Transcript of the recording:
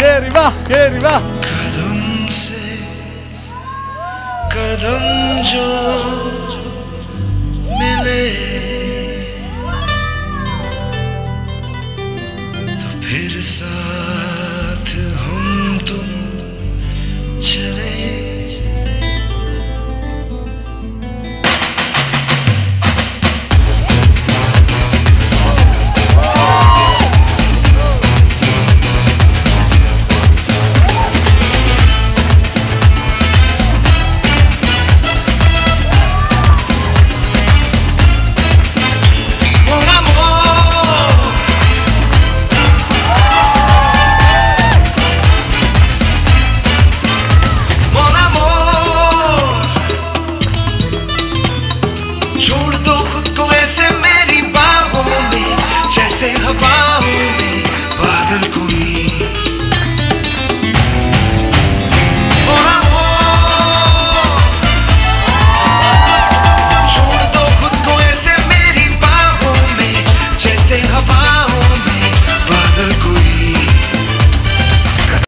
ये रिवा ये रिवा कदम से कदम जो around me, by